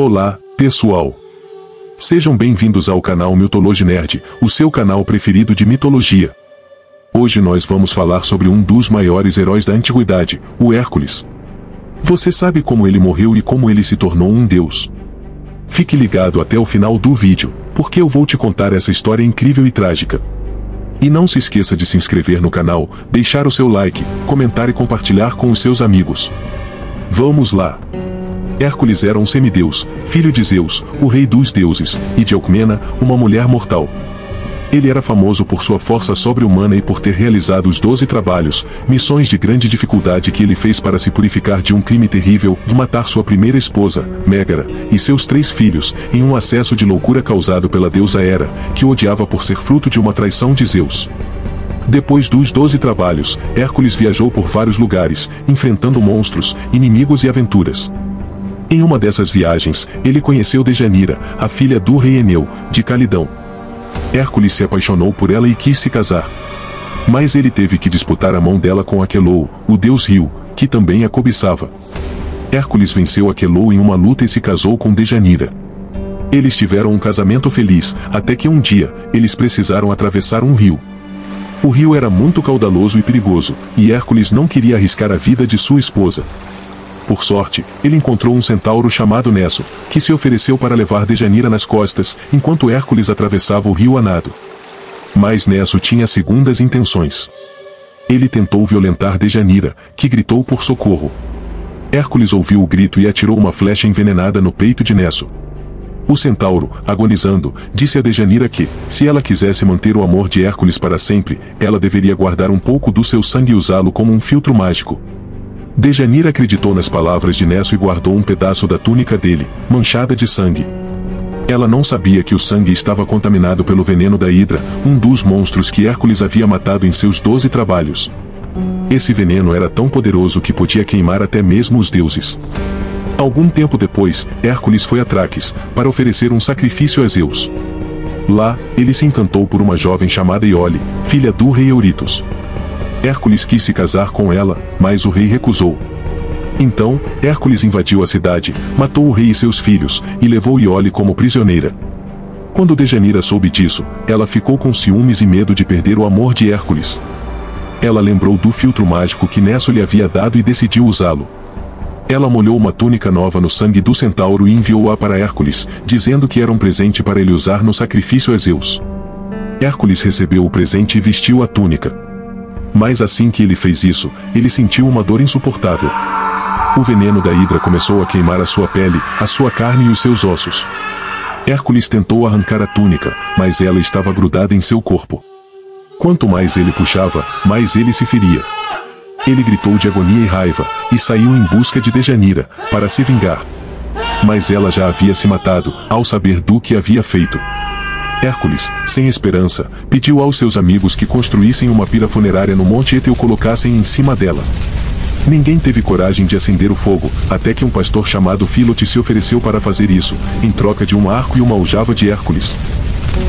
Olá, pessoal. Sejam bem-vindos ao canal Mitology Nerd, o seu canal preferido de mitologia. Hoje nós vamos falar sobre um dos maiores heróis da antiguidade, o Hércules. Você sabe como ele morreu e como ele se tornou um deus. Fique ligado até o final do vídeo, porque eu vou te contar essa história incrível e trágica. E não se esqueça de se inscrever no canal, deixar o seu like, comentar e compartilhar com os seus amigos. Vamos lá! Hércules era um semideus, filho de Zeus, o rei dos deuses, e de Alcmena, uma mulher mortal. Ele era famoso por sua força sobre-humana e por ter realizado os doze trabalhos, missões de grande dificuldade que ele fez para se purificar de um crime terrível de matar sua primeira esposa, Mégara, e seus três filhos, em um acesso de loucura causado pela deusa Hera, que o odiava por ser fruto de uma traição de Zeus. Depois dos doze trabalhos, Hércules viajou por vários lugares, enfrentando monstros, inimigos e aventuras. Em uma dessas viagens, ele conheceu Dejanira, a filha do rei Eneu, de Calidão. Hércules se apaixonou por ela e quis se casar. Mas ele teve que disputar a mão dela com Aquelou, o deus Rio, que também a cobiçava. Hércules venceu Aquelou em uma luta e se casou com Dejanira. Eles tiveram um casamento feliz, até que um dia, eles precisaram atravessar um rio. O rio era muito caudaloso e perigoso, e Hércules não queria arriscar a vida de sua esposa. Por sorte, ele encontrou um centauro chamado Nesso, que se ofereceu para levar Dejanira nas costas, enquanto Hércules atravessava o rio a nado. Mas Nesso tinha segundas intenções. Ele tentou violentar Dejanira, que gritou por socorro. Hércules ouviu o grito e atirou uma flecha envenenada no peito de Nesso. O centauro, agonizando, disse a Dejanira que, se ela quisesse manter o amor de Hércules para sempre, ela deveria guardar um pouco do seu sangue e usá-lo como um filtro mágico. Dejanira acreditou nas palavras de Nesso e guardou um pedaço da túnica dele, manchada de sangue. Ela não sabia que o sangue estava contaminado pelo veneno da Hidra, um dos monstros que Hércules havia matado em seus doze trabalhos. Esse veneno era tão poderoso que podia queimar até mesmo os deuses. Algum tempo depois, Hércules foi a Traques, para oferecer um sacrifício a Zeus. Lá, ele se encantou por uma jovem chamada Iole, filha do rei Euritos. Hércules quis se casar com ela, mas o rei recusou. Então, Hércules invadiu a cidade, matou o rei e seus filhos, e levou Iole como prisioneira. Quando Dejanira soube disso, ela ficou com ciúmes e medo de perder o amor de Hércules. Ela lembrou do filtro mágico que Nesso lhe havia dado e decidiu usá-lo. Ela molhou uma túnica nova no sangue do centauro e enviou-a para Hércules, dizendo que era um presente para ele usar no sacrifício a Zeus. Hércules recebeu o presente e vestiu a túnica. Mas assim que ele fez isso, ele sentiu uma dor insuportável. O veneno da hidra começou a queimar a sua pele, a sua carne e os seus ossos. Hércules tentou arrancar a túnica, mas ela estava grudada em seu corpo. Quanto mais ele puxava, mais ele se feria. Ele gritou de agonia e raiva, e saiu em busca de Dejanira, para se vingar. Mas ela já havia se matado, ao saber do que havia feito. Hércules, sem esperança, pediu aos seus amigos que construíssem uma pira funerária no Monte Eta e o colocassem em cima dela. Ninguém teve coragem de acender o fogo, até que um pastor chamado Filote se ofereceu para fazer isso, em troca de um arco e uma aljava de Hércules.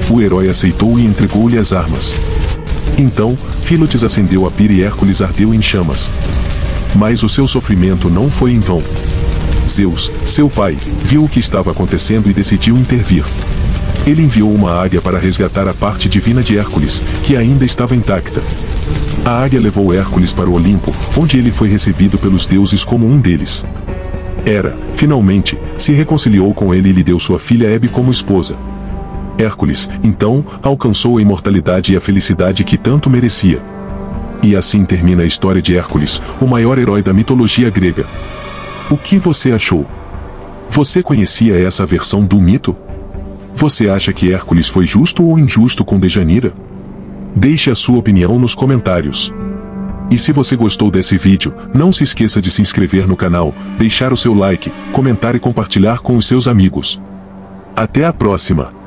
O herói aceitou e entregou-lhe as armas. Então, Filotes acendeu a pira e Hércules ardeu em chamas. Mas o seu sofrimento não foi em vão. Zeus, seu pai, viu o que estava acontecendo e decidiu intervir. Ele enviou uma águia para resgatar a parte divina de Hércules, que ainda estava intacta. A águia levou Hércules para o Olimpo, onde ele foi recebido pelos deuses como um deles. Hera, finalmente, se reconciliou com ele e lhe deu sua filha Hebe como esposa. Hércules, então, alcançou a imortalidade e a felicidade que tanto merecia. E assim termina a história de Hércules, o maior herói da mitologia grega. O que você achou? Você conhecia essa versão do mito? Você acha que Hércules foi justo ou injusto com Dejanira? Deixe a sua opinião nos comentários. E se você gostou desse vídeo, não se esqueça de se inscrever no canal, deixar o seu like, comentar e compartilhar com os seus amigos. Até a próxima!